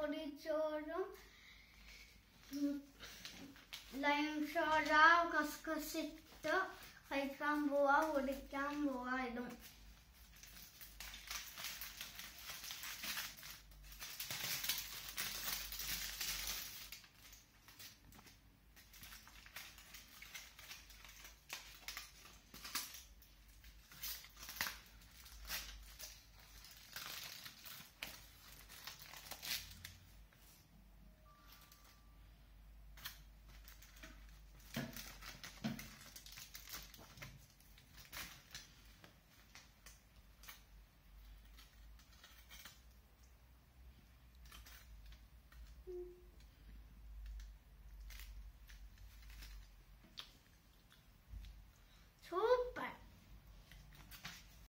പൊടിച്ചോറും lime ഷോഡ കസ്കസിട്ട് കഴിക്കാൻ പോവാ കുടിക്കാൻ പോവാ ഇടും.